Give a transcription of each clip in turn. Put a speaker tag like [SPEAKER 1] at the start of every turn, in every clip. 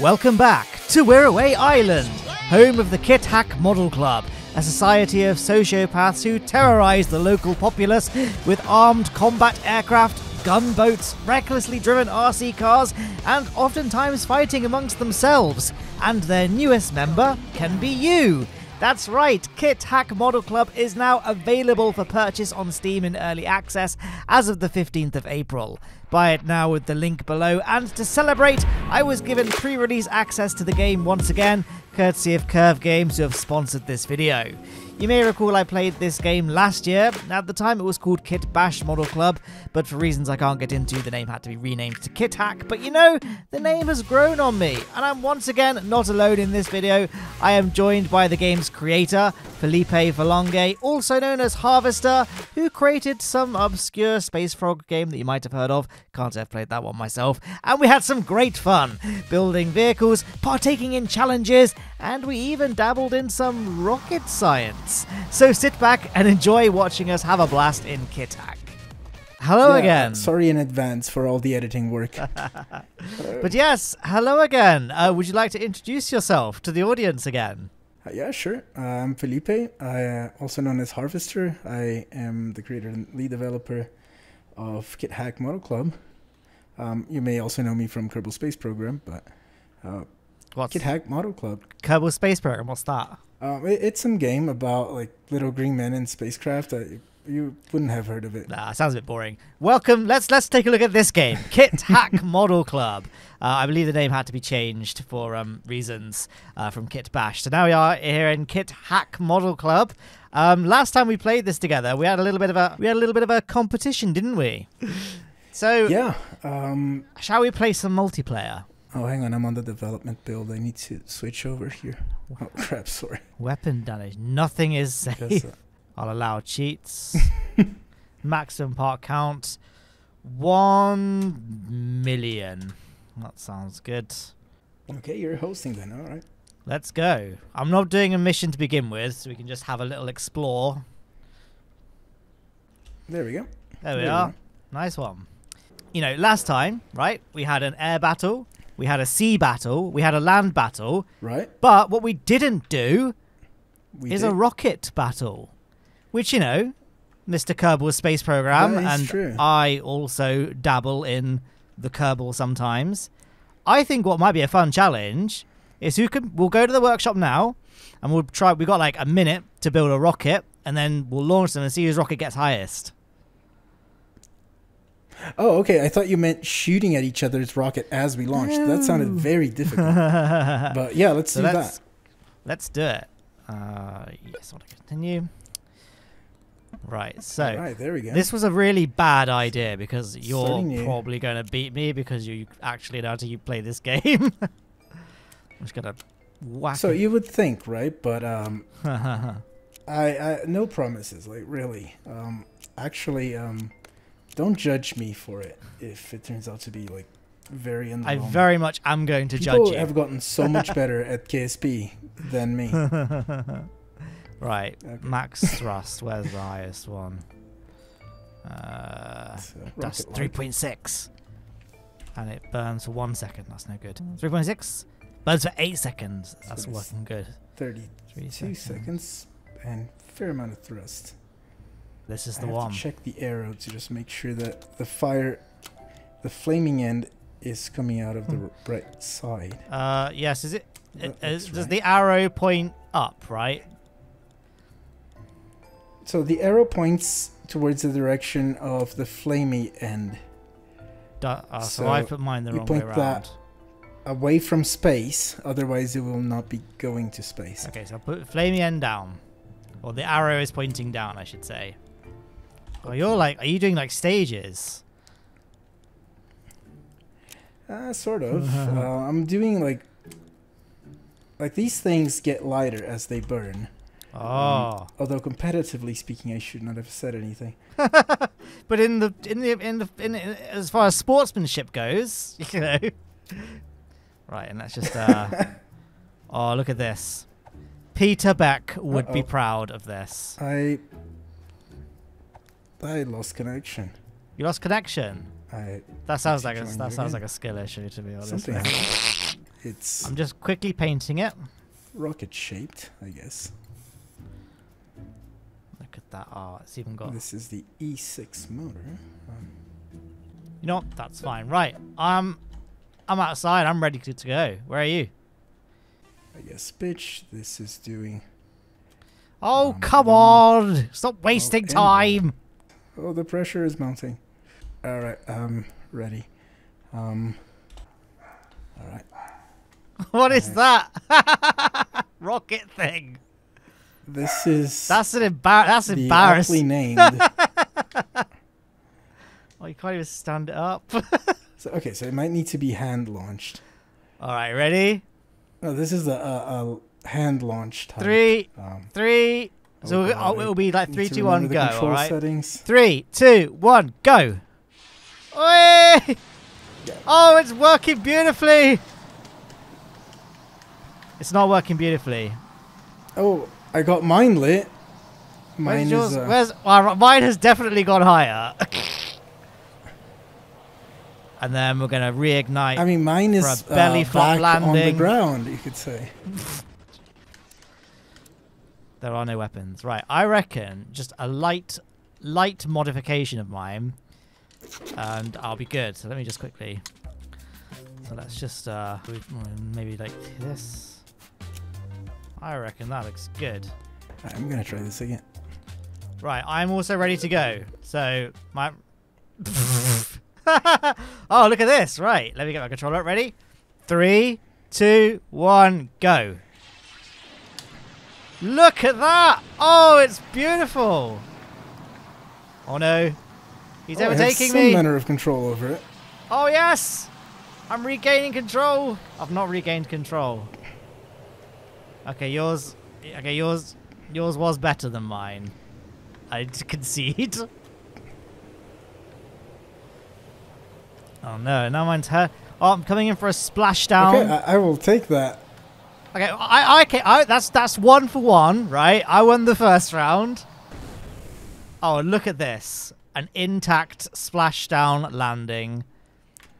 [SPEAKER 1] Welcome back to Wirraway Island, home of the Kit Hack Model Club, a society of sociopaths who terrorize the local populace with armed combat aircraft, gunboats, recklessly driven RC cars, and oftentimes fighting amongst themselves. And their newest member can be you. That's right, Kit Hack Model Club is now available for purchase on Steam in early access as of the 15th of April. Buy it now with the link below, and to celebrate, I was given pre release access to the game once again, courtesy of Curve Games who have sponsored this video. You may recall I played this game last year. At the time, it was called Kit Bash Model Club, but for reasons I can't get into, the name had to be renamed to Kit Hack. But you know, the name has grown on me, and I'm once again not alone in this video. I am joined by the game's creator, Felipe Falanghe, also known as Harvester, who created some obscure Space Frog game that you might have heard of. Can't say I've played that one myself. And we had some great fun building vehicles, partaking in challenges, and we even dabbled in some rocket science. So sit back and enjoy watching us have a blast in Kit Hack. Hello
[SPEAKER 2] Yeah,
[SPEAKER 1] again.
[SPEAKER 2] Sorry in advance for all the editing work.
[SPEAKER 1] But yes, hello again. Uh, would you like to introduce yourself to the audience again?
[SPEAKER 2] Uh, yeah, sure. Uh, I'm Felipe. I uh, also known as Harvester. I am the creator and lead developer of Kit Hack Model Club. Um, you may also know me from Kerbal Space Program, but uh,
[SPEAKER 1] What's
[SPEAKER 2] Kit Hack Model Club.
[SPEAKER 1] Kerbal Space Program? What's that?
[SPEAKER 2] Um, it, it's some game about like little green men in spacecraft. That you wouldn't have heard of it.
[SPEAKER 1] Nah, sounds a bit boring. Welcome. Let's let's take a look at this game, Kit Hack Model Club. Uh, I believe the name had to be changed for um, reasons uh, from Kit Bash. So now we are here in Kit Hack Model Club. Um, last time we played this together, we had a little bit of a we had a little bit of a competition, didn't we? So
[SPEAKER 2] Yeah. Um,
[SPEAKER 1] shall we play some multiplayer?
[SPEAKER 2] Oh, hang on. I'm on the development build. I need to switch over here. Oh crap! Sorry.
[SPEAKER 1] Weapon damage. Nothing is safe. I'll allow cheats. Maximum part count one million. That sounds good.
[SPEAKER 2] okay, you're hosting then. All right.
[SPEAKER 1] Let's go. I'm not doing a mission to begin with, so we can just have a little explore.
[SPEAKER 2] There we go.
[SPEAKER 1] There we
[SPEAKER 2] There
[SPEAKER 1] are.
[SPEAKER 2] go.
[SPEAKER 1] Nice one. You know, last time, right? We had an air battle, we had a sea battle, we had a land battle,
[SPEAKER 2] Right.
[SPEAKER 1] but what we didn't do
[SPEAKER 2] We
[SPEAKER 1] is
[SPEAKER 2] did.
[SPEAKER 1] a rocket battle, which you know, Mr. Kerbal's space program, and
[SPEAKER 2] true.
[SPEAKER 1] I also dabble in the Kerbal sometimes. I think what might be a fun challenge is who can. We'll go to the workshop now, and we'll try. We got like a minute to build a rocket, and then we'll launch them and see whose rocket gets highest.
[SPEAKER 2] Oh, okay. I thought you meant shooting at each other's rocket as we launched. That sounded very difficult. but yeah, let's
[SPEAKER 1] so
[SPEAKER 2] do
[SPEAKER 1] let's
[SPEAKER 2] that.
[SPEAKER 1] let's do it. Uh, yes, I want to continue. Right, so.
[SPEAKER 2] Right, there we go.
[SPEAKER 1] This was a really bad idea because you're
[SPEAKER 2] new.
[SPEAKER 1] probably going to beat me because you actually know how to play this game. I'm just going to whack
[SPEAKER 2] so
[SPEAKER 1] it.
[SPEAKER 2] you would think, right? But um, I, I no promises. Like really, um, actually, um, don't judge me for it if it turns out to be like very
[SPEAKER 1] I
[SPEAKER 2] underwhelming.
[SPEAKER 1] very much am going to
[SPEAKER 2] People
[SPEAKER 1] judge you.
[SPEAKER 2] People have gotten so much better at KSP than me.
[SPEAKER 1] right,
[SPEAKER 2] Okay.
[SPEAKER 1] max thrust. Where's the highest one? Uh, that's three point six, and it burns for one second. That's no good. Three point six burns for eight seconds. That's
[SPEAKER 2] So
[SPEAKER 1] working good.
[SPEAKER 2] Thirty-two
[SPEAKER 1] Three
[SPEAKER 2] seconds and fair amount of thrust.
[SPEAKER 1] This is
[SPEAKER 2] I
[SPEAKER 1] the
[SPEAKER 2] have
[SPEAKER 1] one.
[SPEAKER 2] to check the arrow to just make sure that the fire, the flaming end, is coming out of the
[SPEAKER 1] Hmm.
[SPEAKER 2] right side.
[SPEAKER 1] Uh, yes. Is it? Uh, does
[SPEAKER 2] right.
[SPEAKER 1] the arrow point up? Right.
[SPEAKER 2] So the arrow points towards the direction of the flamey end,
[SPEAKER 1] uh, so, I put mine the wrong way
[SPEAKER 2] point
[SPEAKER 1] around.
[SPEAKER 2] that- away from space. Otherwise, it will not be going to space.
[SPEAKER 1] Okay, so I put flaming end down, or the arrow is pointing down, I should say. Oh, you're like, are you doing like stages?
[SPEAKER 2] Uh, sort of. uh, I'm doing like, like these things get lighter as they burn.
[SPEAKER 1] Oh,
[SPEAKER 2] Although competitively speaking, I should not have said anything.
[SPEAKER 1] but in the in the in the in, in as far as sportsmanship goes, you know. Right, and let's just. Uh, oh, look at this. Peter Beck would be
[SPEAKER 2] Uh-oh.
[SPEAKER 1] proud of this.
[SPEAKER 2] I, I lost connection.
[SPEAKER 1] You lost connection.
[SPEAKER 2] I
[SPEAKER 1] That sounds like a that
[SPEAKER 2] you
[SPEAKER 1] sounds like a skill issue to be honest.
[SPEAKER 2] something. It's
[SPEAKER 1] I'm just quickly painting it.
[SPEAKER 2] rocket shaped, I guess.
[SPEAKER 1] Look at that art. It's even got.
[SPEAKER 2] This is the E6 motor. Um,
[SPEAKER 1] You know what? That's fine. Right. I'm. I'm outside. I'm ready to, to go. Where are you?
[SPEAKER 2] I guess pitch. This is doing.
[SPEAKER 1] Oh,
[SPEAKER 2] Um,
[SPEAKER 1] come
[SPEAKER 2] um,
[SPEAKER 1] on! Stop wasting
[SPEAKER 2] anyway.
[SPEAKER 1] time.
[SPEAKER 2] Oh, the pressure is mounting. All right, um, ready. Um. All right.
[SPEAKER 1] What is that? Rocket thing.
[SPEAKER 2] This is
[SPEAKER 1] That's an embar- That's
[SPEAKER 2] the
[SPEAKER 1] embarrassing.
[SPEAKER 2] named.
[SPEAKER 1] Oh, you can't even stand it up.
[SPEAKER 2] so, okay, so it might need to be hand launched.
[SPEAKER 1] All right, ready?
[SPEAKER 2] No, this is a, a, a hand launched type.
[SPEAKER 1] Three,
[SPEAKER 2] Um,
[SPEAKER 1] three.
[SPEAKER 2] Oh
[SPEAKER 1] So
[SPEAKER 2] God,
[SPEAKER 1] oh,
[SPEAKER 2] I
[SPEAKER 1] it'll be like three,
[SPEAKER 2] to
[SPEAKER 1] one, go. All right.
[SPEAKER 2] settings.
[SPEAKER 1] Three, two, one, go. Oi! Oh, it's working beautifully. It's not working beautifully.
[SPEAKER 2] Oh, I got mine lit. Mine
[SPEAKER 1] Where's
[SPEAKER 2] is.
[SPEAKER 1] yours?
[SPEAKER 2] uh,
[SPEAKER 1] Where's well, mine has definitely gone higher. and then we're gonna reignite.
[SPEAKER 2] I mean, mine
[SPEAKER 1] for a
[SPEAKER 2] is
[SPEAKER 1] belly
[SPEAKER 2] uh,
[SPEAKER 1] flop
[SPEAKER 2] back on the ground. You could say.
[SPEAKER 1] There are no weapons, right? I reckon just a light, light modification of mine, and I'll be good. So let me just quickly. So let's just uh, mm, maybe like this. I reckon that looks good.
[SPEAKER 2] I'm gonna try this again.
[SPEAKER 1] Right, I'm also ready to go. So my. oh, look at this! Right, let me get my controller. Ready? Three, two, one, go! Look at that! Oh, it's beautiful. Oh no, he's
[SPEAKER 2] oh,
[SPEAKER 1] overtaking
[SPEAKER 2] some
[SPEAKER 1] me.
[SPEAKER 2] manner of control over it.
[SPEAKER 1] Oh yes, I'm regaining control. I've not regained control. Okay, yours. Okay, yours. Yours was better than mine. I concede. Oh no, now mine's her. Oh, I'm coming in for a splashdown.
[SPEAKER 2] Okay, I, I will take that.
[SPEAKER 1] Okay, I, I, okay, I, that's that's one for one, right? I won the first round. Oh, look at this! An intact splashdown landing.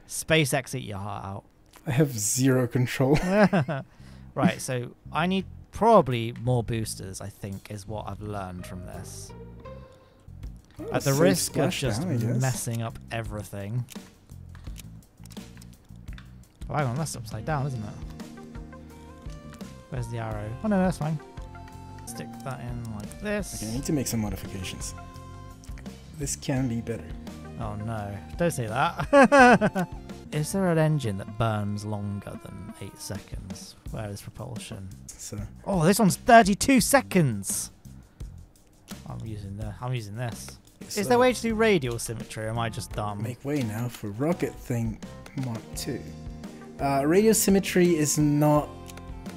[SPEAKER 1] SpaceX eat your heart out.
[SPEAKER 2] I have zero control.
[SPEAKER 1] right, so I need probably more boosters. I think is what I've learned from this. Oh, at the risk of just
[SPEAKER 2] guess.
[SPEAKER 1] messing up everything. Oh, hang on, that's upside down, isn't it? Where's the arrow? Oh no, that's fine. Stick that in like this.
[SPEAKER 2] Okay, I need to make some modifications. This can be better.
[SPEAKER 1] Oh no, don't say that. Is there an engine that burns longer than 8 seconds? Where is propulsion?
[SPEAKER 2] So
[SPEAKER 1] Oh, this one's 32 seconds! I'm using the, I'm using this. Is there a way to do radial symmetry or am I just dumb?
[SPEAKER 2] make way now for Rocket Thing Mark 2. Uh, radio symmetry is not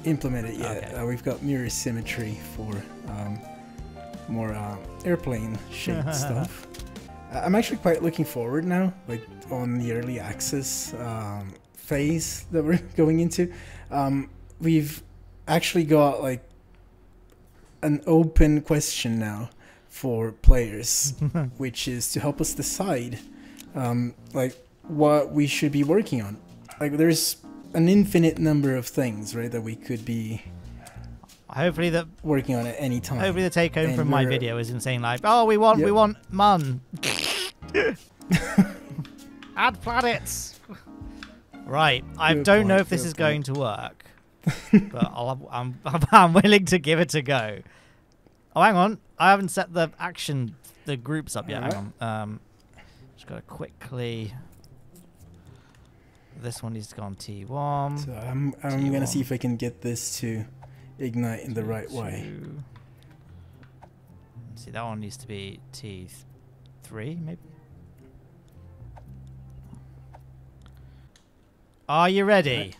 [SPEAKER 2] implemented yet.
[SPEAKER 1] Okay.
[SPEAKER 2] Uh, we've got mirror symmetry for um, more uh, airplane shaped stuff. Uh, I'm actually quite looking forward now, like on the early access um, phase that we're going into. Um, we've actually got like an open question now for players, which is to help us decide um, like what we should be working on. Like there's an infinite number of things, right, that we could be
[SPEAKER 1] Hopefully the
[SPEAKER 2] working on at any time.
[SPEAKER 1] hopefully the take home
[SPEAKER 2] And
[SPEAKER 1] from my video isn't saying like, oh we want we want Mun. Add planets. Right, I don't know if this
[SPEAKER 2] good
[SPEAKER 1] is going to work, but I'll, I'm, I'm willing to give it a go. Oh, hang on, I haven't set the action the groups up yet. Hang on, um, just gotta quickly. This one needs to go on T1.
[SPEAKER 2] So I'm I'm gonna see if I can get this to ignite in the right way.
[SPEAKER 1] See, that one needs to be T three, maybe. Are you ready?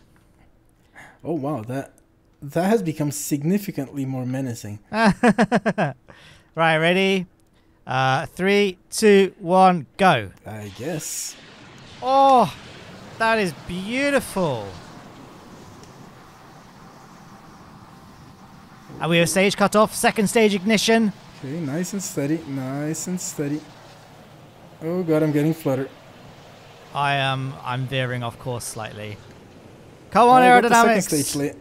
[SPEAKER 2] Oh wow, that that has become significantly more menacing.
[SPEAKER 1] right, ready? Uh, three, two, one, go.
[SPEAKER 2] I guess.
[SPEAKER 1] Oh, that is beautiful. And we have stage cut off, second stage ignition.
[SPEAKER 2] Okay, nice and steady, nice and steady. Oh god, I'm getting fluttered.
[SPEAKER 1] I am I'm veering off course slightly. Come on,
[SPEAKER 2] Alright, got the
[SPEAKER 1] aerodynamics.
[SPEAKER 2] stage.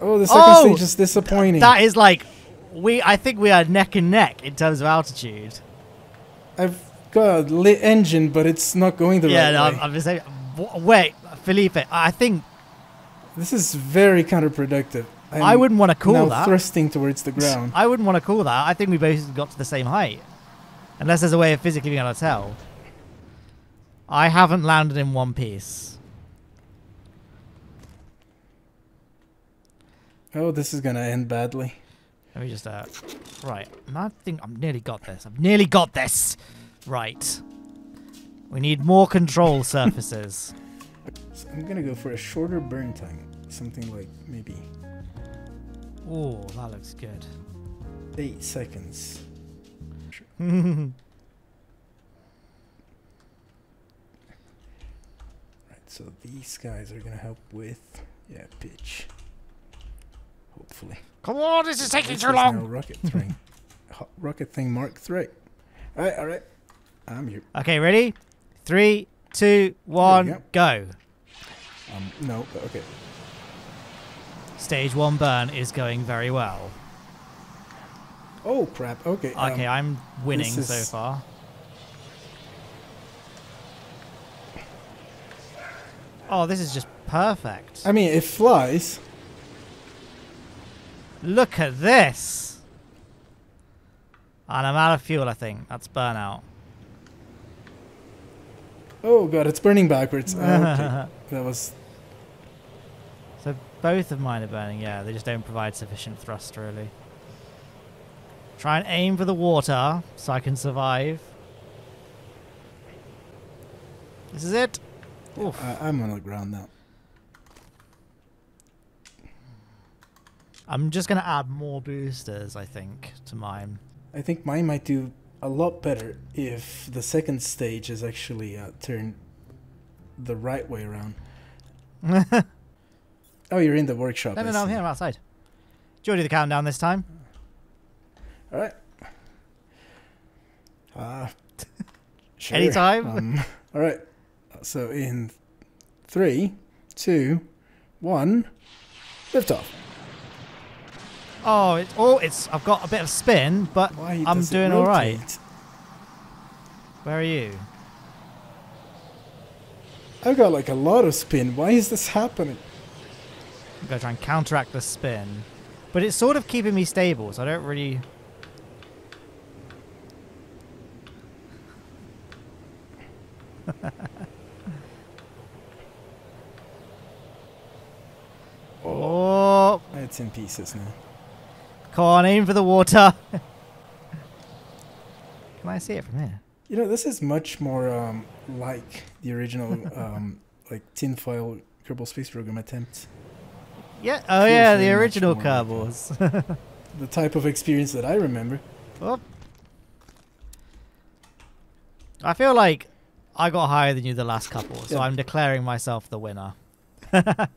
[SPEAKER 2] Oh, the second
[SPEAKER 1] Oh!
[SPEAKER 2] stage is disappointing.
[SPEAKER 1] That is like we. I think we are neck and neck in terms of altitude.
[SPEAKER 2] I've got a lit engine, but it's not going the
[SPEAKER 1] yeah,
[SPEAKER 2] right
[SPEAKER 1] no,
[SPEAKER 2] way.
[SPEAKER 1] I'm, I'm just saying. Wait, Felipe. I think
[SPEAKER 2] This is very counterproductive. I'm
[SPEAKER 1] I wouldn't want to call
[SPEAKER 2] now
[SPEAKER 1] that.
[SPEAKER 2] thrusting towards the ground.
[SPEAKER 1] I wouldn't want to call that. I think we both got to the same height, unless there's a way of physically being able to tell. I haven't landed in one piece.
[SPEAKER 2] Oh, this is gonna end badly.
[SPEAKER 1] Let me just uh, right. I think I've nearly got this. I've nearly got this. Right. We need more control surfaces.
[SPEAKER 2] So I'm gonna go for a shorter burn time, something like maybe
[SPEAKER 1] Oh, that looks good.
[SPEAKER 2] eight seconds. Right, so these guys are gonna help with yeah pitch. Hopefully.
[SPEAKER 1] Come on, this is taking
[SPEAKER 2] This
[SPEAKER 1] too long.
[SPEAKER 2] rocket thing. Rocket thing Mark three. All right, all right. I'm here.
[SPEAKER 1] Okay, ready? Three, two, one,
[SPEAKER 2] go. Um, no, okay.
[SPEAKER 1] Stage one burn is going very well.
[SPEAKER 2] Oh crap. Okay. um,
[SPEAKER 1] Okay, I'm winning
[SPEAKER 2] this
[SPEAKER 1] so far. Oh, this is just perfect.
[SPEAKER 2] I mean, it flies.
[SPEAKER 1] Look at this. And I'm out of fuel, I think. That's burnout.
[SPEAKER 2] Oh god, it's burning backwards. Oh, okay. that was
[SPEAKER 1] so both of mine are burning, yeah. They just don't provide sufficient thrust, really. Try and aim for the water so I can survive. This is it. Oof.
[SPEAKER 2] I, I'm on the ground now.
[SPEAKER 1] I'm just going to add more boosters, I think, to mine.
[SPEAKER 2] I think mine might do a lot better if the second stage is actually uh, turned the right way around. Oh, you're in the workshop.
[SPEAKER 1] no,
[SPEAKER 2] I
[SPEAKER 1] no, I'm here. I'm outside. Do you want to do the countdown this time?
[SPEAKER 2] All right. Uh, sure.
[SPEAKER 1] Anytime.
[SPEAKER 2] Um, all right. So in three, two, one, lift off.
[SPEAKER 1] Oh, it, oh, it's. I've got a bit of spin, but
[SPEAKER 2] Why
[SPEAKER 1] I'm doing all right. Where are you?
[SPEAKER 2] I've got like a lot of spin. Why is this happening?
[SPEAKER 1] I'm gonna try and counteract the spin, but it's sort of keeping me stable, so I don't really. oh,
[SPEAKER 2] It's in pieces now.
[SPEAKER 1] Come on, aim for the water. Can I see it from here?
[SPEAKER 2] You know, this is much more um, like the original, um, like tinfoil Kerbal Space Program attempt.
[SPEAKER 1] Yeah. Oh
[SPEAKER 2] Feels
[SPEAKER 1] yeah, the original
[SPEAKER 2] like
[SPEAKER 1] Kerbals.
[SPEAKER 2] The type of experience that I remember.
[SPEAKER 1] Oh. I feel like I got higher than you the last couple, so
[SPEAKER 2] Yeah.
[SPEAKER 1] I'm declaring myself the winner.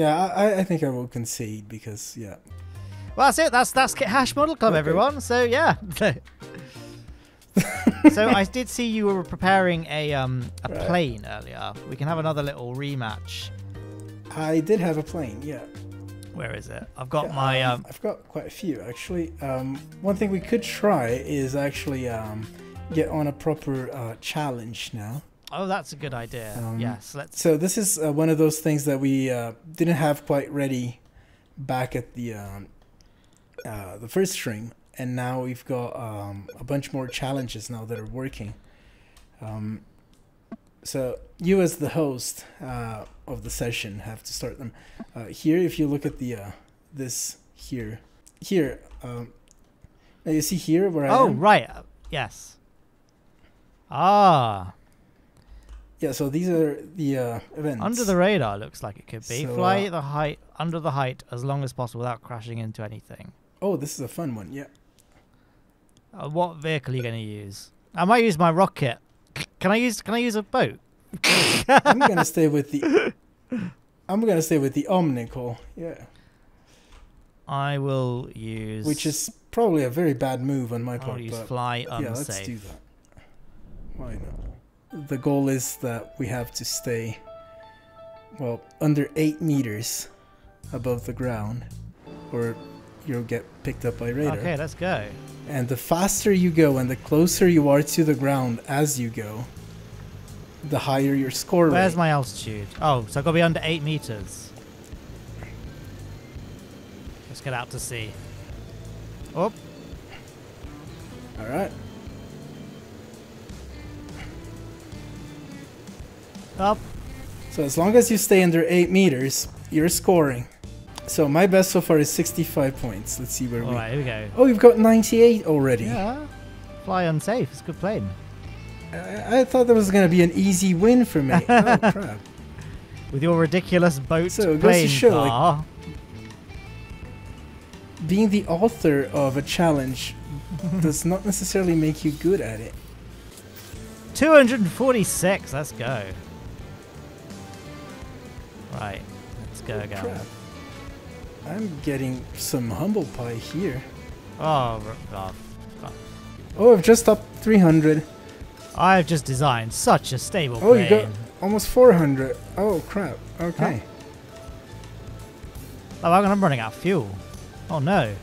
[SPEAKER 2] Yeah, I, I think I will concede because, yeah.
[SPEAKER 1] Well, that's it. That's that's Kit Hash Model Club,
[SPEAKER 2] Okay.
[SPEAKER 1] everyone. So yeah. so I did see you were preparing a um a
[SPEAKER 2] Right.
[SPEAKER 1] plane earlier. We can have another little rematch.
[SPEAKER 2] I did have a plane, yeah.
[SPEAKER 1] Where is it? I've got
[SPEAKER 2] Yeah,
[SPEAKER 1] my um.
[SPEAKER 2] I've got quite a few actually. Um, one thing we could try is actually um, get on a proper uh, challenge now.
[SPEAKER 1] Oh, that's a good idea.
[SPEAKER 2] Um,
[SPEAKER 1] yes, let's.
[SPEAKER 2] So this is uh, one of those things that we uh, didn't have quite ready back at the um, uh, the first stream, and now we've got um, a bunch more challenges now that are working. Um, so you, as the host uh, of the session, have to start them. Uh, here, if you look at the uh, this here, here, um, now you see here where I
[SPEAKER 1] Oh
[SPEAKER 2] am.
[SPEAKER 1] right. uh, Yes. Ah.
[SPEAKER 2] Yeah, so these are the uh, events.
[SPEAKER 1] Under the radar looks like it could be.
[SPEAKER 2] So,
[SPEAKER 1] Fly
[SPEAKER 2] uh,
[SPEAKER 1] the height under the height as long as possible without crashing into anything.
[SPEAKER 2] Oh, this is a fun one. Yeah.
[SPEAKER 1] Uh, what vehicle are you going to use? I might use my rocket. Can I use can I use a boat?
[SPEAKER 2] I'm gonna stay with the. I'm gonna stay with the Omnicol. Yeah,
[SPEAKER 1] I will use
[SPEAKER 2] which is probably a very bad move on my
[SPEAKER 1] I'll
[SPEAKER 2] part.
[SPEAKER 1] use
[SPEAKER 2] But
[SPEAKER 1] fly
[SPEAKER 2] yeah, let's do that. Why not? The goal is that we have to stay, well, under 8 meters above the ground, or you'll get picked up by radar.
[SPEAKER 1] Okay, let's go.
[SPEAKER 2] And the faster you go and the closer you are to the ground as you go, the higher your score
[SPEAKER 1] Where's
[SPEAKER 2] rate.
[SPEAKER 1] my altitude? Oh, so I've got to be under 8 meters. Let's get out to sea. Oh,
[SPEAKER 2] All right.
[SPEAKER 1] Up.
[SPEAKER 2] So as long as you stay under 8 meters, you're scoring. So my best so far is 65 points. Let's see where we...
[SPEAKER 1] Alright, here we go.
[SPEAKER 2] Oh, you've got 98 already.
[SPEAKER 1] Yeah. Fly unsafe. It's a good plane.
[SPEAKER 2] I, I thought that was going to be an easy win for me. oh, crap.
[SPEAKER 1] With your ridiculous boat
[SPEAKER 2] So it goes to
[SPEAKER 1] plane
[SPEAKER 2] show, like-
[SPEAKER 1] car.
[SPEAKER 2] Being the author of a challenge does not necessarily make you good at it.
[SPEAKER 1] 246. Let's go. Right. Let's go again.
[SPEAKER 2] Crap. I'm getting some humble pie here.
[SPEAKER 1] Oh, oh, oh.
[SPEAKER 2] Oh, I've just upped 300.
[SPEAKER 1] I've just designed such a stable
[SPEAKER 2] Oh, you got almost 400. Oh, crap. Okay.
[SPEAKER 1] Oh, I'm running out of fuel. Oh no.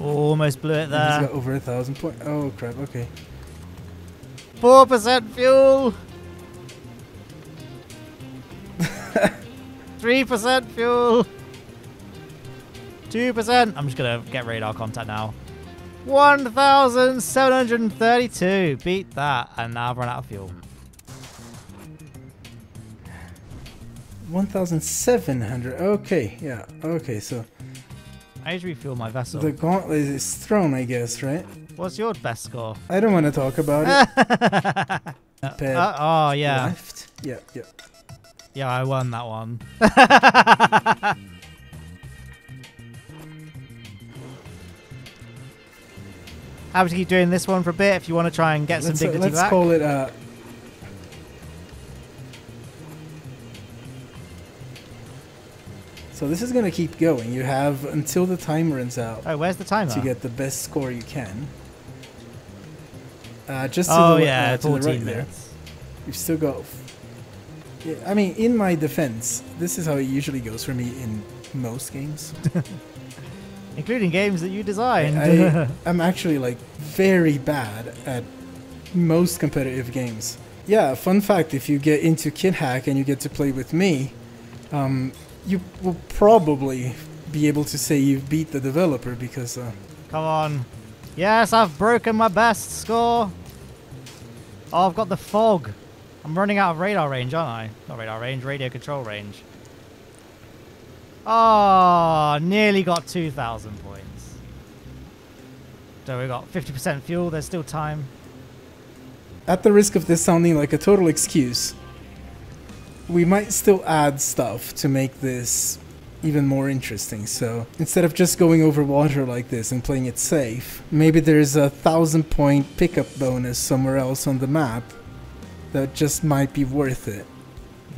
[SPEAKER 1] Almost blew it
[SPEAKER 2] He's
[SPEAKER 1] there.
[SPEAKER 2] got over a thousand points. Oh, crap. Okay.
[SPEAKER 1] 4% fuel. 3% fuel. 2%. I'm just going to get radar contact now. 1,732. Beat that. And now I've run out of fuel.
[SPEAKER 2] 1,700. Okay. Yeah. Okay. So
[SPEAKER 1] I need to refuel my vessel.
[SPEAKER 2] the gauntlet is thrown, I guess, right?
[SPEAKER 1] What's your best score?
[SPEAKER 2] I don't want to talk about it.
[SPEAKER 1] Uh, oh, yeah.
[SPEAKER 2] Left. Yeah. Yeah.
[SPEAKER 1] Yeah, I won that one. Happy to keep doing this one for a bit if you want to try and get
[SPEAKER 2] let's
[SPEAKER 1] some
[SPEAKER 2] uh,
[SPEAKER 1] dignity
[SPEAKER 2] let's
[SPEAKER 1] back.
[SPEAKER 2] call it. Uh, so this is gonna keep going. You have until the time runs out
[SPEAKER 1] oh, where's the timer?
[SPEAKER 2] to get the best score you can. Uh, just to
[SPEAKER 1] oh,
[SPEAKER 2] the,
[SPEAKER 1] yeah,
[SPEAKER 2] uh, to the
[SPEAKER 1] 14
[SPEAKER 2] right there.
[SPEAKER 1] minutes.
[SPEAKER 2] You've still got. I mean, in my defense, this is how it usually goes for me in most games.
[SPEAKER 1] Including games that you designed.
[SPEAKER 2] I, I'm actually like very bad at most competitive games. Yeah, fun fact: if you get into Kit Hack and you get to play with me, um, you will probably be able to say you beat the developer because uh,
[SPEAKER 1] Come on. Yes, I've broken my best score. Oh, I've got the fog. I'm running out of radar range, aren't I? Not radar range, radio control range. Oh, nearly got 2,000 points. So we got 50% fuel. There's still time.
[SPEAKER 2] at the risk of this sounding like a total excuse, we might still add stuff to make this even more interesting. So instead of just going over water like this and playing it safe, maybe there's a thousand point pickup bonus somewhere else on the map that just might be worth it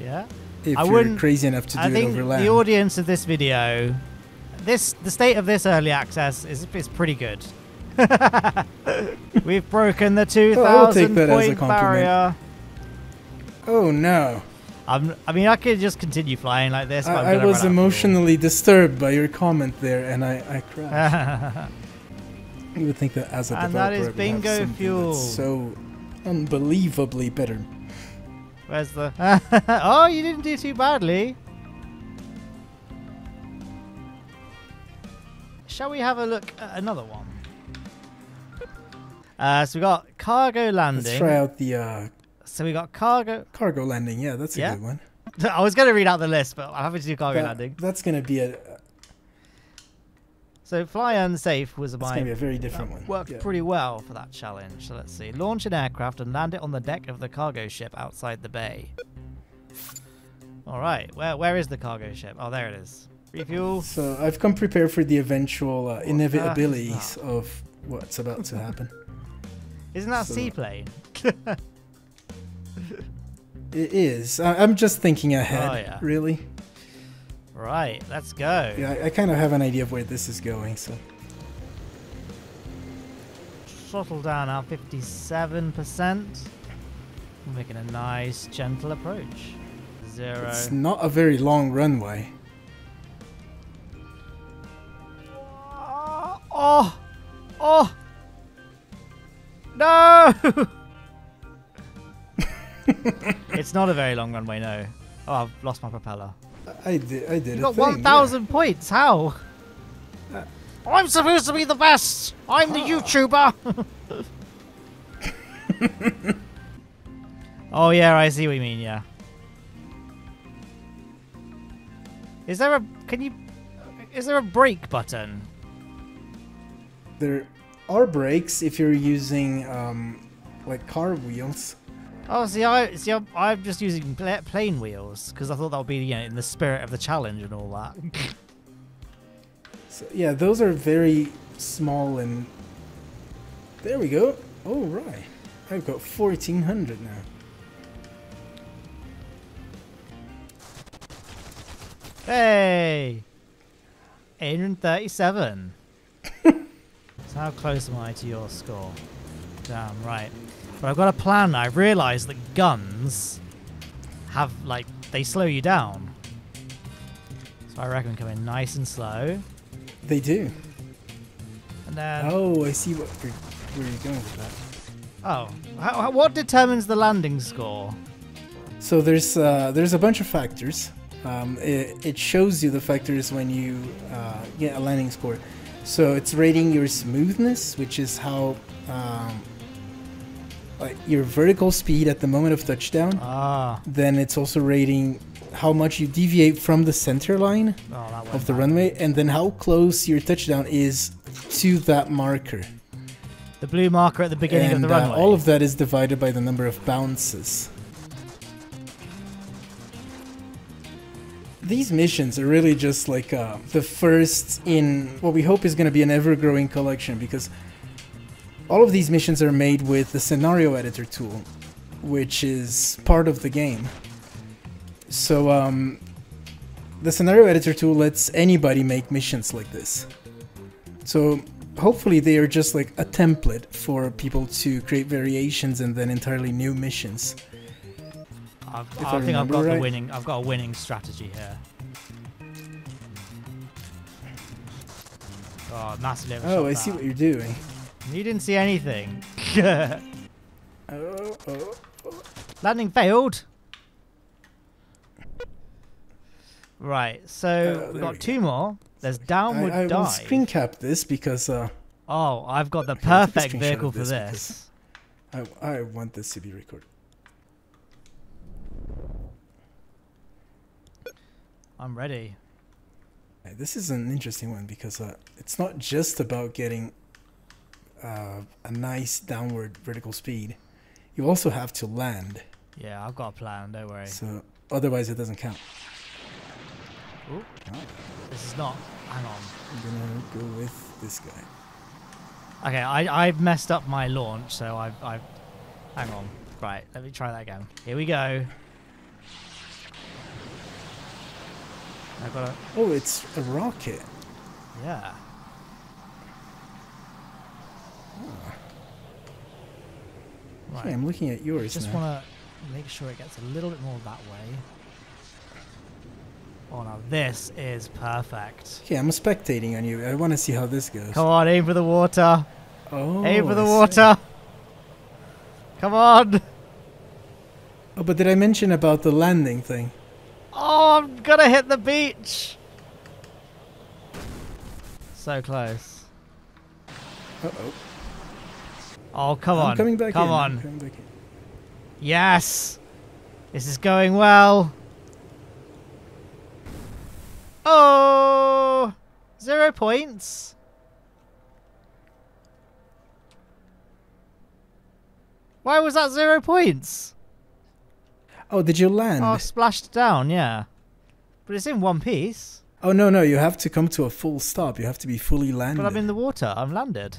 [SPEAKER 1] Yeah.
[SPEAKER 2] if
[SPEAKER 1] I
[SPEAKER 2] you're
[SPEAKER 1] wouldn't-
[SPEAKER 2] crazy enough to do
[SPEAKER 1] I
[SPEAKER 2] it
[SPEAKER 1] think
[SPEAKER 2] over land.
[SPEAKER 1] the audience of this video, this the state of this early access is is pretty good. We've broken the
[SPEAKER 2] Oh, I will take
[SPEAKER 1] 2,000
[SPEAKER 2] that as a
[SPEAKER 1] point barrier.
[SPEAKER 2] oh no!
[SPEAKER 1] I'm, I mean, I could just continue flying like this.
[SPEAKER 2] I, I was emotionally disturbed by your comment there, and I, I crashed. you would think that as a
[SPEAKER 1] And
[SPEAKER 2] developer,
[SPEAKER 1] that is
[SPEAKER 2] I would have
[SPEAKER 1] bingo fuel.
[SPEAKER 2] so unbelievably better.
[SPEAKER 1] Where's the? oh, you didn't do too badly. Shall we have a look at another one? Uh, so we got cargo landing.
[SPEAKER 2] Let's try out the uh,
[SPEAKER 1] So we got cargo.
[SPEAKER 2] cargo landing. Yeah, that's a
[SPEAKER 1] Yeah?
[SPEAKER 2] good one.
[SPEAKER 1] I was going to read out the list, but I'm happy to do cargo
[SPEAKER 2] That-
[SPEAKER 1] landing.
[SPEAKER 2] That's gonna be a
[SPEAKER 1] So fly unsafe was my
[SPEAKER 2] gonna be a very different one.
[SPEAKER 1] worked
[SPEAKER 2] Yeah.
[SPEAKER 1] pretty well for that challenge. So let's see. Launch an aircraft and land it on the deck of the cargo ship outside the bay. All right. Where where is the cargo ship? Oh, there it is. Refuel.
[SPEAKER 2] So I've come prepared for the eventual uh, inevitabilities of what's about to happen.
[SPEAKER 1] Isn't that a
[SPEAKER 2] So-
[SPEAKER 1] seaplane?
[SPEAKER 2] It is. I, I'm just thinking ahead.
[SPEAKER 1] Oh, yeah.
[SPEAKER 2] Really.
[SPEAKER 1] Right. Let's go.
[SPEAKER 2] Yeah, I, I kind of have an idea of where this is going. So
[SPEAKER 1] Throttle down. Fifty-seven percent. We're making a nice, gentle approach. Zero.
[SPEAKER 2] It's not a very long runway.
[SPEAKER 1] Oh, oh, oh. no! it's not a very long runway, no. Oh, I've lost my propeller.
[SPEAKER 2] I did. I did.
[SPEAKER 1] You got
[SPEAKER 2] thing,
[SPEAKER 1] 1,000 points. How?
[SPEAKER 2] Uh,
[SPEAKER 1] I'm supposed to be the best. I'm the YouTuber. oh yeah, I see what you mean. Yeah. Is there a? Can you? Is there a break button?
[SPEAKER 2] There are brakes if you're using um, like car wheels.
[SPEAKER 1] Oh, see, I see. I'm, I'm just using plane wheels because I thought that would be you know in the spirit of the challenge and all that.
[SPEAKER 2] So yeah, those are very small and. There we go. Oh right, I've got 1400 now.
[SPEAKER 1] Hey! 837. so how close am I to your score? Damn, right. But I've got a plan now. I've realised that guns have, like, they slow you down. So I reckon come in nice and slow.
[SPEAKER 2] They do.
[SPEAKER 1] And then...
[SPEAKER 2] Oh, I see what you're, where you're going with that.
[SPEAKER 1] Oh. How, how- what determines the landing score?
[SPEAKER 2] So there's uh, there's a bunch of factors. Um, it, it shows you the factors when you uh, get a landing score. So it's rating your smoothness, which is how um, like your vertical speed at the moment of touchdown.
[SPEAKER 1] Ah.
[SPEAKER 2] Then it's also rating how much you deviate from the center line
[SPEAKER 1] Oh,
[SPEAKER 2] of the runway, and then how close your touchdown is to that marker.
[SPEAKER 1] The blue marker at the beginning
[SPEAKER 2] and
[SPEAKER 1] of the
[SPEAKER 2] uh,
[SPEAKER 1] runway.
[SPEAKER 2] all of that is divided by the number of bounces. These missions are really just like uh, the first in what we hope is going to be an ever growing collection because all of these missions are made with the scenario editor tool, which is part of the game. So, um, the scenario editor tool lets anybody make missions like this. So, hopefully, they are just like a template for people to create variations and then entirely new missions.
[SPEAKER 1] I,
[SPEAKER 2] I
[SPEAKER 1] think I've got the
[SPEAKER 2] right.
[SPEAKER 1] winning. I've got a winning strategy here. Oh, overshot
[SPEAKER 2] Oh, I see what you're doing.
[SPEAKER 1] You didn't see anything.
[SPEAKER 2] Oh, oh.
[SPEAKER 1] Landing failed. Right, so
[SPEAKER 2] Oh,
[SPEAKER 1] we've got
[SPEAKER 2] we
[SPEAKER 1] two more. There's downward
[SPEAKER 2] I, I will screen cap this because uh,
[SPEAKER 1] Oh, I've got the
[SPEAKER 2] Okay, I'll take a
[SPEAKER 1] perfect vehicle
[SPEAKER 2] of
[SPEAKER 1] for
[SPEAKER 2] this
[SPEAKER 1] this.
[SPEAKER 2] I, I want this to be recorded.
[SPEAKER 1] I'm ready.
[SPEAKER 2] Uh, This is an interesting one because uh, it's not just about getting uh, a nice downward vertical speed. You also have to land,
[SPEAKER 1] Yeah, I've got a plan. Don't worry.
[SPEAKER 2] so otherwise it doesn't count.
[SPEAKER 1] Ooh.
[SPEAKER 2] Oh,
[SPEAKER 1] This is not. Hang on.
[SPEAKER 2] I'm gonna go with this guy.
[SPEAKER 1] Okay, I I've messed up my launch, so I've I've. Hang on. Right, let me try that again. Here we go. I've got a.
[SPEAKER 2] Oh, it's a rocket.
[SPEAKER 1] Yeah.
[SPEAKER 2] Okay,
[SPEAKER 1] Right.
[SPEAKER 2] I'm looking at yours
[SPEAKER 1] Just want to make sure it gets a little bit more that way. Oh, now this is perfect.
[SPEAKER 2] Okay, I'm spectating on you. I want to see how this goes.
[SPEAKER 1] Come on, aim for the water.
[SPEAKER 2] Oh,
[SPEAKER 1] aim for the
[SPEAKER 2] I see.
[SPEAKER 1] water. Come on.
[SPEAKER 2] Oh, but did I mention about the landing thing?
[SPEAKER 1] Oh, I'm gonna hit the beach. So close.
[SPEAKER 2] Uh oh.
[SPEAKER 1] Oh, come
[SPEAKER 2] I'm
[SPEAKER 1] on.
[SPEAKER 2] coming back
[SPEAKER 1] come
[SPEAKER 2] in. I'm
[SPEAKER 1] on.
[SPEAKER 2] coming back in.
[SPEAKER 1] Yes. This is going well. Oh, zero points. Why was that zero points?
[SPEAKER 2] Oh, did you land?
[SPEAKER 1] Oh, splashed down, yeah. But it's in one piece.
[SPEAKER 2] Oh no, no, you have to come to a full stop. You have to be fully landed.
[SPEAKER 1] But I'm in the water. I'm landed.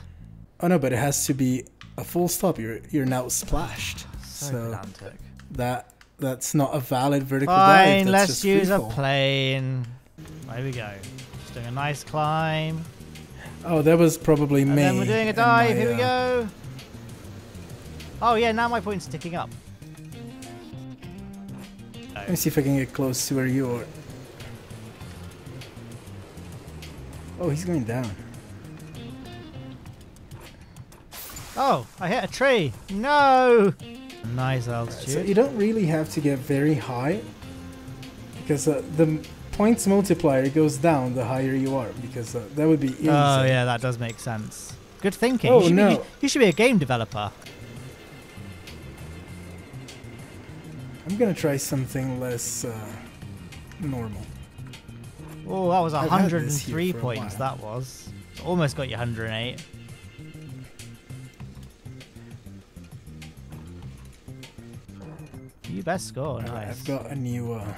[SPEAKER 2] Oh no, but it has to be a full stop. You're you're now splashed.
[SPEAKER 1] So,
[SPEAKER 2] So
[SPEAKER 1] pedantic.
[SPEAKER 2] that that's not a valid vertical dive.
[SPEAKER 1] Fine,
[SPEAKER 2] That's
[SPEAKER 1] let's
[SPEAKER 2] just
[SPEAKER 1] use a plane. There we go. Just doing a nice climb.
[SPEAKER 2] Oh, that was probably
[SPEAKER 1] And
[SPEAKER 2] me.
[SPEAKER 1] then we're doing a dive.
[SPEAKER 2] my,
[SPEAKER 1] Here we
[SPEAKER 2] uh,
[SPEAKER 1] go. Oh yeah, now my point's ticking up.
[SPEAKER 2] Let me see if I can get close to where you are. Oh, he's going down.
[SPEAKER 1] Oh, I hit a tree. No. Nice
[SPEAKER 2] So
[SPEAKER 1] altitude.
[SPEAKER 2] you don't really have to get very high because uh, the points multiplier goes down the higher you are because uh, that would be easy.
[SPEAKER 1] Oh yeah, that does make sense. Good thinking.
[SPEAKER 2] Oh,
[SPEAKER 1] you should
[SPEAKER 2] no.
[SPEAKER 1] Be, you should be a game developer.
[SPEAKER 2] I'm gonna try something less uh, normal.
[SPEAKER 1] Oh, that was
[SPEAKER 2] I've had this here
[SPEAKER 1] 103 points. That was almost got you 108. You best score. Nice.
[SPEAKER 2] I've got a new. Uh,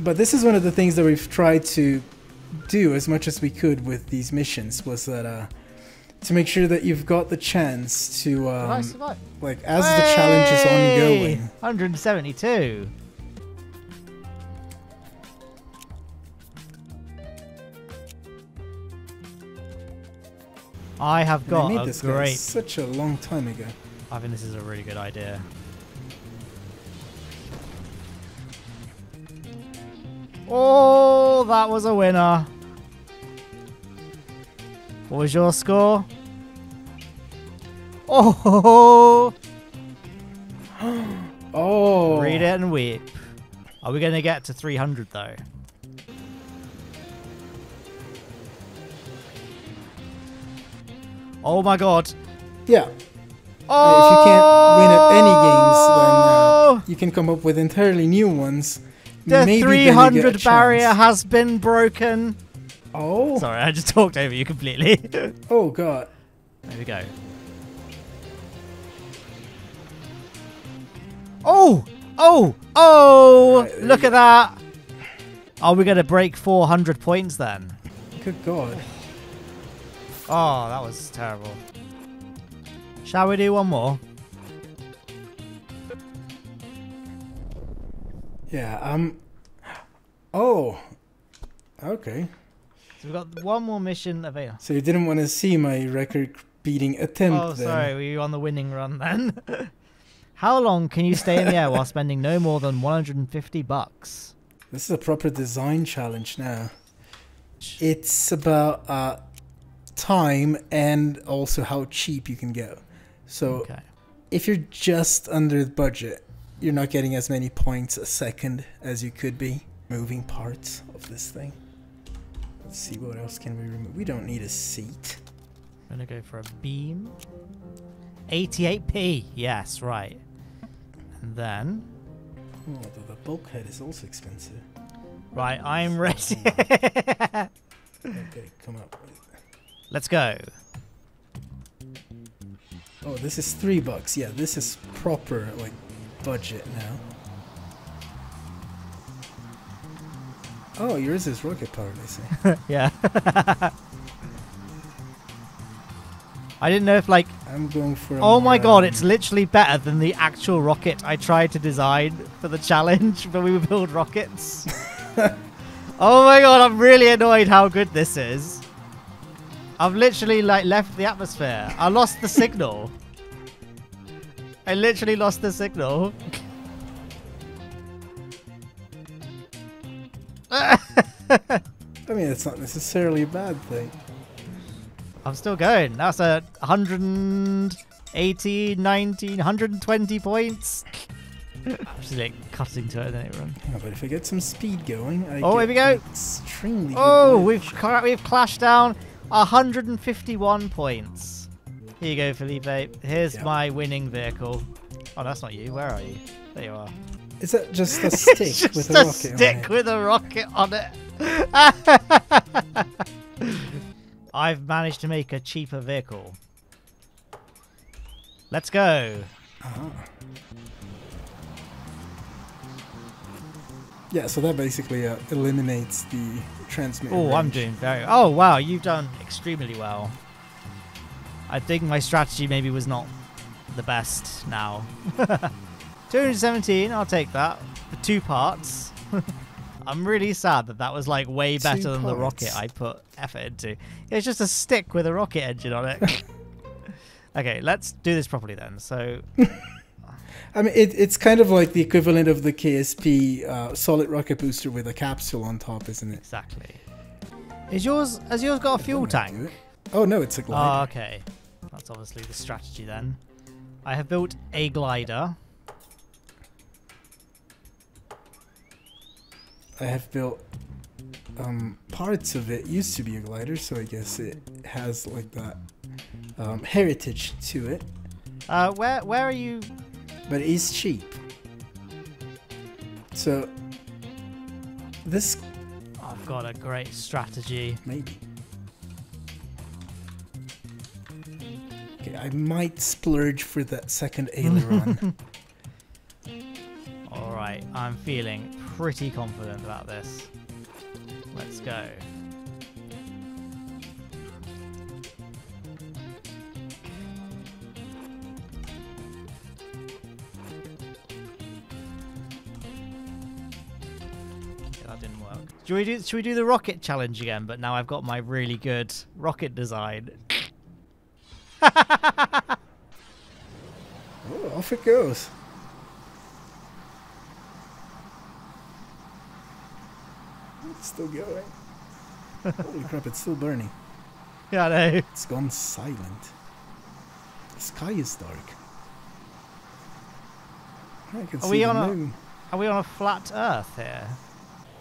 [SPEAKER 2] but this is one of the things that we've tried to do as much as we could with these missions was that uh, to make sure that you've got the chance to um, like as the challenge is ongoing.
[SPEAKER 1] 172. I have
[SPEAKER 2] And I
[SPEAKER 1] got
[SPEAKER 2] made
[SPEAKER 1] a
[SPEAKER 2] this guy
[SPEAKER 1] great.
[SPEAKER 2] such a long time ago.
[SPEAKER 1] I think this is a really good idea. Oh, that was a winner. What was your score? Oh,
[SPEAKER 2] Oh,
[SPEAKER 1] read it and weep. Are we going to get to 300 though? Oh my god.
[SPEAKER 2] Yeah,
[SPEAKER 1] Oh!
[SPEAKER 2] if you can't win at any games, then uh, you can come up with entirely new ones.
[SPEAKER 1] The
[SPEAKER 2] Maybe then you get a
[SPEAKER 1] 300 barrier
[SPEAKER 2] chance.
[SPEAKER 1] has been broken.
[SPEAKER 2] Oh,
[SPEAKER 1] Sorry, I just talked over you completely.
[SPEAKER 2] oh god.
[SPEAKER 1] There we go. Oh! Oh! Oh!
[SPEAKER 2] Right,
[SPEAKER 1] Look at that! Are we going to break 400 points then?
[SPEAKER 2] Good god.
[SPEAKER 1] Oh, that was terrible. Shall we do one more?
[SPEAKER 2] Yeah. Um. Oh. Okay.
[SPEAKER 1] So we've got one more mission available.
[SPEAKER 2] So you didn't want to see my record-beating attempt
[SPEAKER 1] Oh,
[SPEAKER 2] then?
[SPEAKER 1] sorry, were you on the winning run then? How long can you stay in the air while spending no more than 150 bucks?
[SPEAKER 2] This is a proper design challenge now. It's about uh, time and also how cheap you can go. So
[SPEAKER 1] Okay.
[SPEAKER 2] if you're just under the budget, you're not getting as many points a second as you could be. Moving parts of this thing. Let's see what else can we remove. We don't need a seat.
[SPEAKER 1] I'm gonna go for a beam. 88p. Yes, right. And then,
[SPEAKER 2] Oh, the, the bulkhead is also expensive.
[SPEAKER 1] right, I'm ready.
[SPEAKER 2] Okay, come up.
[SPEAKER 1] Let's go.
[SPEAKER 2] Oh, this is three bucks. Yeah, this is proper like budget now. Oh, yours is rocket powered. I see.
[SPEAKER 1] yeah. I didn't know if like
[SPEAKER 2] I'm going for. a
[SPEAKER 1] Oh my god,
[SPEAKER 2] um,
[SPEAKER 1] it's literally better than the actual rocket I tried to design for the challenge when we build rockets. oh my god, I'm really annoyed how good this is. I've literally like left the atmosphere. I lost the signal. I literally lost the signal.
[SPEAKER 2] I mean, it's not necessarily a bad thing.
[SPEAKER 1] I'm still going. That's a 180, 19, 120 points. I'm just like cutting to it, then it run.
[SPEAKER 2] Yeah, oh, but if I get some speed going, I
[SPEAKER 1] Oh,
[SPEAKER 2] get
[SPEAKER 1] here we go.
[SPEAKER 2] Extremely.
[SPEAKER 1] Oh, we've we've clashed down 151 points. Here you go, Felipe. Here's my winning vehicle. Oh, that's not you. Where are you? There you are.
[SPEAKER 2] Is that just a stick
[SPEAKER 1] just
[SPEAKER 2] with
[SPEAKER 1] a
[SPEAKER 2] a rocket
[SPEAKER 1] stick
[SPEAKER 2] on it?
[SPEAKER 1] with a rocket on it. I've managed to make a cheaper vehicle. Let's go.
[SPEAKER 2] Uh-huh. Yeah, so that basically uh, eliminates the transmit.
[SPEAKER 1] Oh, I'm doing very. Oh, wow, you've done extremely well. I think my strategy maybe was not the best now. 217, I'll take that. For two parts. I'm really sad that that was like way
[SPEAKER 2] Two
[SPEAKER 1] better than the rocket. I put effort into. It's just a stick with a rocket engine on it. okay, let's do this properly then. So,
[SPEAKER 2] I mean, it, it's kind of like the equivalent of the KSP uh, solid rocket booster with a capsule on top, isn't it?
[SPEAKER 1] Exactly. Is yours has yours got a fuel tank?
[SPEAKER 2] Oh no, it's a
[SPEAKER 1] Oh, okay. That's obviously the strategy then. I have built a glider.
[SPEAKER 2] I have built um, parts of it used to be a glider, so I guess it has like that um, heritage to it.
[SPEAKER 1] Uh, where where are you?
[SPEAKER 2] but it is cheap. So this
[SPEAKER 1] I've got a great strategy.
[SPEAKER 2] maybe. Okay, I might splurge for that second aileron.
[SPEAKER 1] All right, I'm feeling pretty confident about this. Let's go. That didn't work. Should we do? Should we do the rocket challenge again? But now I've got my really good rocket design.
[SPEAKER 2] Oh, off it goes. It's still going. Holy crap, it's still burning.
[SPEAKER 1] Yeah, I know.
[SPEAKER 2] It's gone silent. The sky is dark. I can
[SPEAKER 1] Are
[SPEAKER 2] see
[SPEAKER 1] we
[SPEAKER 2] the
[SPEAKER 1] on a- Are we on a flat Earth here?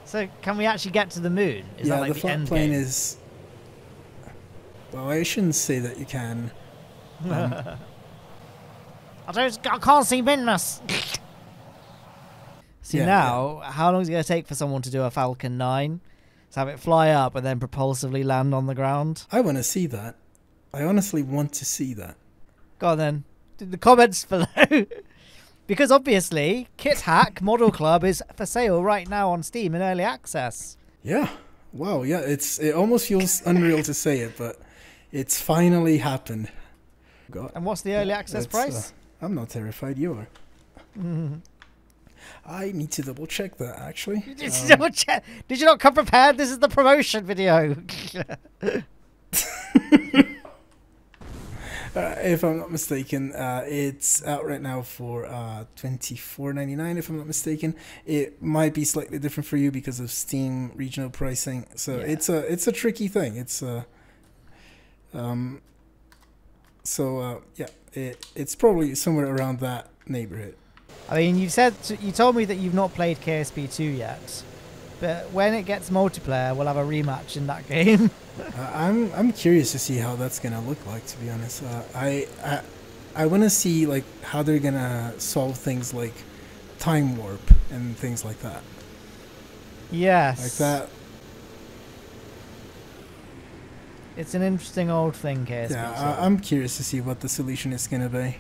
[SPEAKER 1] So can we actually get to the moon? Is
[SPEAKER 2] yeah,
[SPEAKER 1] that like
[SPEAKER 2] the
[SPEAKER 1] the,
[SPEAKER 2] flat
[SPEAKER 1] end
[SPEAKER 2] plane
[SPEAKER 1] game?
[SPEAKER 2] is. Well, I shouldn't say that you can. Um,
[SPEAKER 1] I don't. I can't see Minmus. see
[SPEAKER 2] Yeah,
[SPEAKER 1] now, how long is it going to take for someone to do a Falcon 9? To have it fly up and then propulsively land on the ground?
[SPEAKER 2] I want to see that. I honestly want to see that.
[SPEAKER 1] Go on then. Do the comments below. because obviously, Kit Hack Model Club is for sale right now on Steam in early access.
[SPEAKER 2] Yeah. Wow. Yeah. It's. It almost feels unreal to say it, but it's finally happened. God.
[SPEAKER 1] And what's the early access
[SPEAKER 2] uh,
[SPEAKER 1] price?
[SPEAKER 2] I'm not terrified. You are. I need to double check that actually.
[SPEAKER 1] Did you
[SPEAKER 2] Um,
[SPEAKER 1] double check- Did you not come prepared? This is the promotion video.
[SPEAKER 2] Uh, if I'm not mistaken, uh, it's out right now for uh, twenty four ninety nine. If I'm not mistaken, it might be slightly different for you because of Steam regional pricing. So
[SPEAKER 1] Yeah.
[SPEAKER 2] it's a it's a tricky thing. It's a um, so uh, yeah, it it's probably somewhere around that neighborhood.
[SPEAKER 1] I mean, you said you told me that you've not played KSP two yet, but when it gets multiplayer, we'll have a rematch in that game.
[SPEAKER 2] Uh, I'm I'm curious to see how that's gonna look like. To be honest, uh, I I I want to see like how they're gonna solve things like time warp and things like that.
[SPEAKER 1] yes,
[SPEAKER 2] Like that.
[SPEAKER 1] It's an interesting old thing, KSP.
[SPEAKER 2] Yeah. I, I'm curious to see what the solution is gonna be.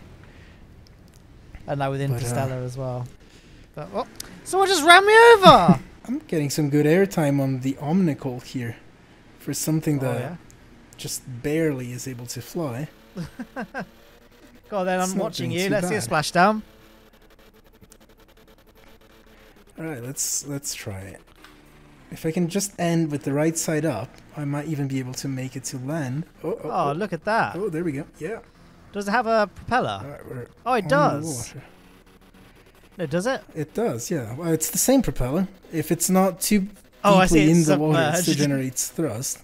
[SPEAKER 1] and now with
[SPEAKER 2] but, uh,
[SPEAKER 1] Interstellar as well. But, oh, someone just ran me over.
[SPEAKER 2] I'm getting some good airtime on the Omnicol here, for something
[SPEAKER 1] oh,
[SPEAKER 2] that
[SPEAKER 1] yeah.
[SPEAKER 2] just barely is able to fly.
[SPEAKER 1] Go on, then I'm watching you. Let's see a
[SPEAKER 2] bad.
[SPEAKER 1] splashdown.
[SPEAKER 2] All right, let's let's try it. If I can just end with the right side up, I might even be able to make it to land. Oh, oh,
[SPEAKER 1] Oh,
[SPEAKER 2] oh,
[SPEAKER 1] look at that.
[SPEAKER 2] oh, there we go. Yeah.
[SPEAKER 1] Does it have a propeller?
[SPEAKER 2] Right,
[SPEAKER 1] Oh, it does. No, does it?
[SPEAKER 2] It does, yeah. Well, it's the same propeller. If it's not too
[SPEAKER 1] Oh, I see.
[SPEAKER 2] deeply in
[SPEAKER 1] It's
[SPEAKER 2] the water, it still generates thrust.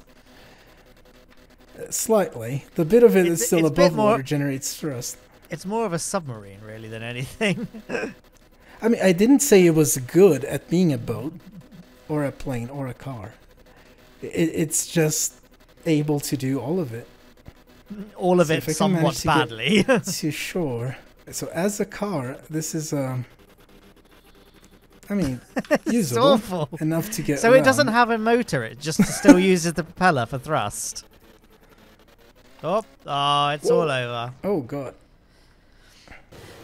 [SPEAKER 2] Uh, slightly. The bit of it
[SPEAKER 1] It's-
[SPEAKER 2] is still above
[SPEAKER 1] more-
[SPEAKER 2] water generates thrust.
[SPEAKER 1] It's more of a submarine, really, than anything.
[SPEAKER 2] I mean, I didn't say it was good at being a boat, or a plane, or a car. It, it's just able to do all of it.
[SPEAKER 1] All of
[SPEAKER 2] So
[SPEAKER 1] it
[SPEAKER 2] I
[SPEAKER 1] somewhat
[SPEAKER 2] to
[SPEAKER 1] badly.
[SPEAKER 2] to shore. So as a car, this is um. I mean,
[SPEAKER 1] it's
[SPEAKER 2] usable
[SPEAKER 1] awful.
[SPEAKER 2] enough to get.
[SPEAKER 1] So it doesn't have a motor. It just still uses the propeller for thrust. Oh, oh, it's
[SPEAKER 2] Whoa.
[SPEAKER 1] all over.
[SPEAKER 2] Oh god.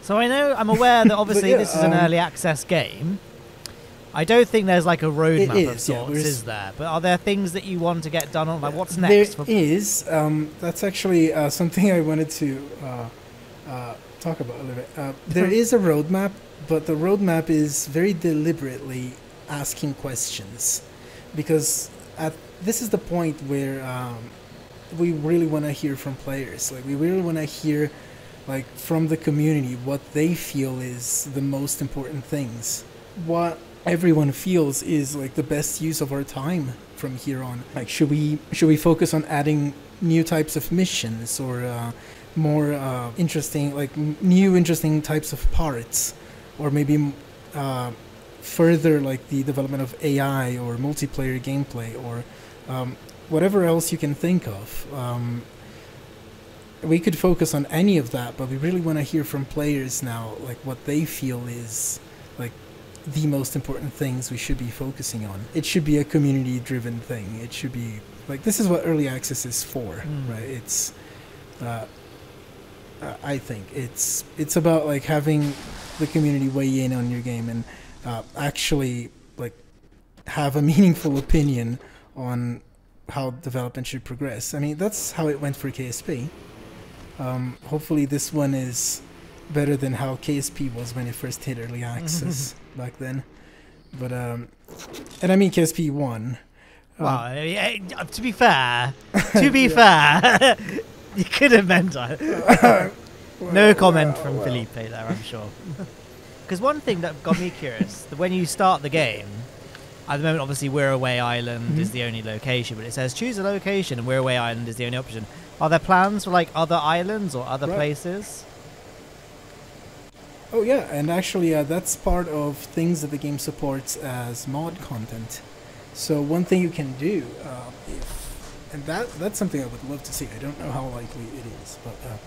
[SPEAKER 1] So I know I'm aware that obviously
[SPEAKER 2] yeah,
[SPEAKER 1] this is an
[SPEAKER 2] um,
[SPEAKER 1] early access game. I don't think there's like a roadmap of
[SPEAKER 2] is, yeah,
[SPEAKER 1] sorts,
[SPEAKER 2] there's-
[SPEAKER 1] is there? But are there things that you want to get done on? Like, what's
[SPEAKER 2] There
[SPEAKER 1] next? For...
[SPEAKER 2] is. Um, that's actually uh, something I wanted to uh, uh, talk about a little bit. Uh, there is a roadmap, but the roadmap is very deliberately asking questions, because at this is the point where um, we really want to hear from players. Like we really want to hear like from the community what they feel is the most important things what everyone feels is like the best use of our time from here on. Like should we should we focus on adding new types of missions or uh, more uh, interesting like new interesting types of parts? Or maybe uh, further like the development of ai or multiplayer gameplay or um, whatever else you can think of. Um, we could focus on any of that, but we really want to hear from players now, like what they feel is the most important things we should be focusing on. It should be a community-driven thing. It should be like this is what early access is for,
[SPEAKER 1] Mm.
[SPEAKER 2] right? It's, uh, uh, I think it's it's about like having the community weigh in on your game and uh, actually like have a meaningful opinion on how development should progress. I mean, that's how it went for KSP. Um, hopefully, this one is better than how KSP was when it first hit early access back then. But um, and I mean KSP one. Um,
[SPEAKER 1] Well, eh, eh, to be fair, to be fair, you could have meant it. No comment from Felipe there, I'm sure. Because one thing that got me curious, that when you start the game, at the moment, obviously, Wirraway Island is
[SPEAKER 2] Mhm.
[SPEAKER 1] the only location, but it says choose a location, and Wirraway Island is the only option. Are there plans for like other islands or other
[SPEAKER 2] Right.
[SPEAKER 1] places?
[SPEAKER 2] Oh yeah, and actually, uh, that's part of things that the game supports as mod content. So one thing you can do, uh, if, and that that's something I would love to see. I don't know how likely it is, but uh,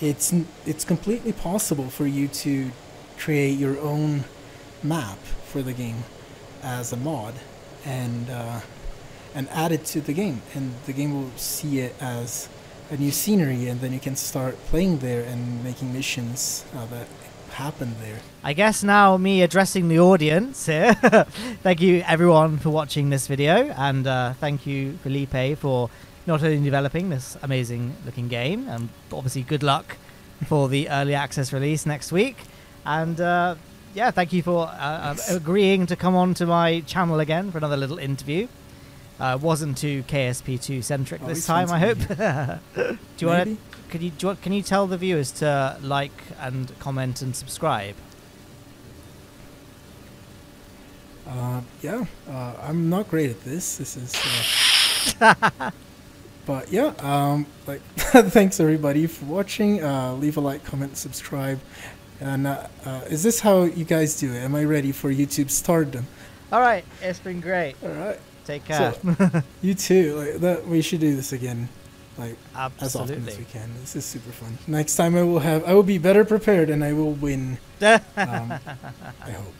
[SPEAKER 2] it's it's completely possible for you to create your own map for the game as a mod, and uh, and add it to the game, and the game will see it as a new scenery, and then you can start playing there and making missions uh, that happen there.
[SPEAKER 1] I guess now me addressing the audience here. thank you everyone for watching this video, and uh, thank you Felipe for not only developing this amazing looking game, and obviously good luck for the early access release next week. And uh, yeah, thank you for uh, uh,
[SPEAKER 2] Yes.
[SPEAKER 1] agreeing to come on to my channel again for another little interview. Uh, wasn't too KSP2 centric this time, I hope. do you want can you, do you can you tell the viewers to like and comment and subscribe?
[SPEAKER 2] Uh, yeah, uh, I'm not great at this. This is. Uh, but yeah, um, like thanks everybody for watching. Uh, leave a like, comment, subscribe. And uh, uh, is this how you guys do it? Am I ready for YouTube stardom?
[SPEAKER 1] All right, it's been great.
[SPEAKER 2] All right,
[SPEAKER 1] Take care.
[SPEAKER 2] you too. Like that, we should do this again, like as often as we can. This is super fun. Next time I will have, I will be better prepared and I will win. Um, I hope.